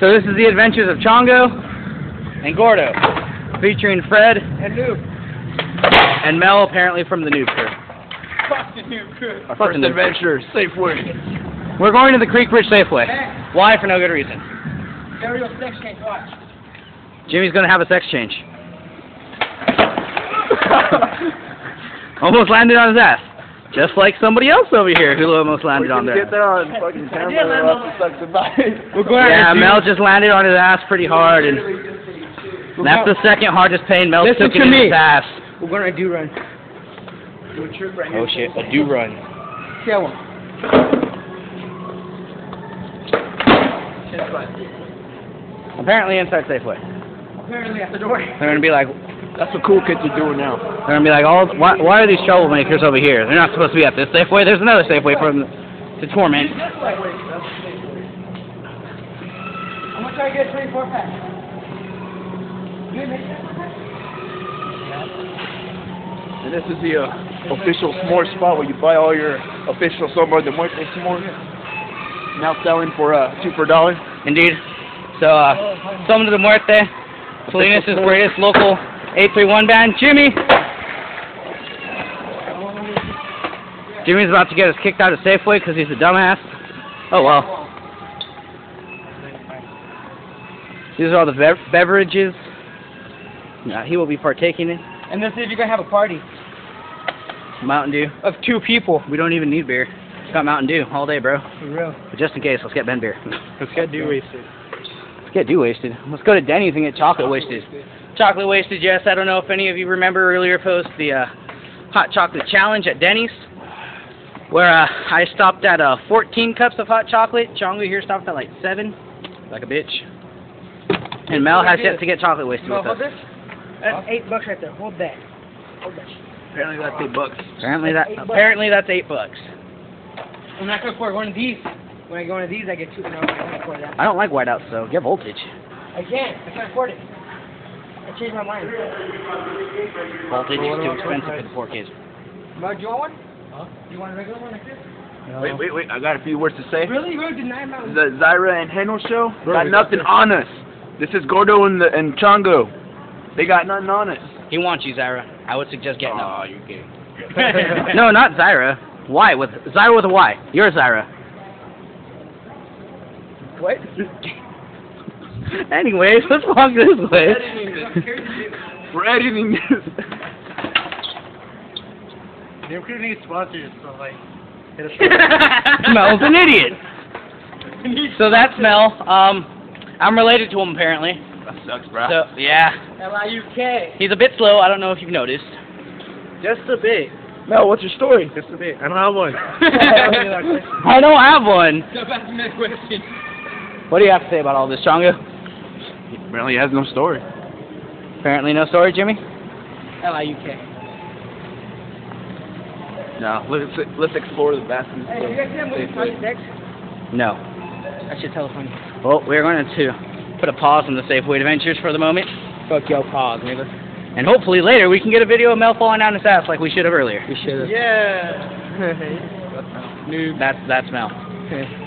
So this is the adventures of Chango and Gordo, featuring Fred And noob. and Mel, apparently from the Noob Crew. Fuck the noob crew. Our First Noob adventure, Safeway. Crew. We're going to the Creek Bridge Safeway. Eh. Why? For no good reason. Stereo sex change, watch. Jimmy's gonna have a sex change. Almost landed on his ass. Just like somebody else over here who almost landed on there. Get that on fucking camera. We'll have to suck goodbye. We're going Yeah, Mel just landed on his ass pretty hard, and that's the second hardest pain Mel Listen took to in me. his ass. We're going to do run. Oh shit, a do run. See that one. Apparently inside Safeway. Apparently at the door. They're gonna be like, That's what cool kids are doing now. they're gonna be like, all why, why are these troublemakers over here? They're not supposed to be at this Safeway. There's another Safeway for them to torment. I'm going to try to get a 24 pack. You ain't making that one? And this is the uh, official s'more spot where you buy all your official Sombra de Muerte s'mores. Now selling for uh, two per dollar. Indeed. So, uh, Somos de Muerte, Salinas' greatest local 831 band, Jimmy. Jimmy's about to get us kicked out of Safeway because he's a dumbass. Oh well. These are all the bev- beverages uh, he will be partaking in. And this is if you're going to have a party Mountain Dew. of two people. We don't even need beer. It's Got Mountain Dew all day, bro. For real. But just in case, let's get Ben beer. Let's get Dew wasted. Let's get dew wasted. Let's go to Denny's and get chocolate wasted. Chocolate wasted, yes. I don't know if any of you remember earlier post the uh, hot chocolate challenge at Denny's, where uh, I stopped at uh, 14 cups of hot chocolate. Chango here stopped at like seven, like a bitch. And Mel has yet to get chocolate wasted No, with hold us. this. That's eight bucks right there. Hold that. Hold that. Apparently that's eight bucks. Apparently that Eight bucks. apparently that's eight bucks. I'm not going to afford one of these. When I go into these, I get two. No, I can't afford that. I don't like whiteouts though. Get voltage. I can't. I can't afford it. I changed my mind. Voltage is too expensive for the 4Ks. Mo, do you want one? Huh? You want a regular one like this? Wait, wait, wait. I got a few words to say. Really? You really deny my The Zyra and Heno show Bro, got we got nothing on us. This is Gordo and the and Chango. They got nothing on us. He wants you, Zyra. I would suggest getting them. Aw, you gay. no, not Zyra. Why? with Zyra with a Y. You're Zyra. What? Anyways, let's walk this way. We're editing this. They could need sponsors, so like, hit us Mel's an idiot. So that's Mel. Um, I'm related to him apparently. That sucks, bro. So yeah, L-I-U-K. he's a bit slow. I don't know if you've noticed. Just a bit. Mel, what's your story? Just a bit. I don't have one. I don't have one. Stop asking that question. What do you have to say about all this, Chango? Apparently he has no story. Apparently no story, Jimmy. L-I-U-K. No, let's let's explore the vast. Hey, you guys see that movie Project X? No. That shit's hella funny. Well, we're going to put a pause on the Safeway adventures for the moment, Fuck yo, pause, nigga. and hopefully later we can get a video of Mel falling down his ass like we should have earlier. We should have. Yeah. Noob. That's that's Mel.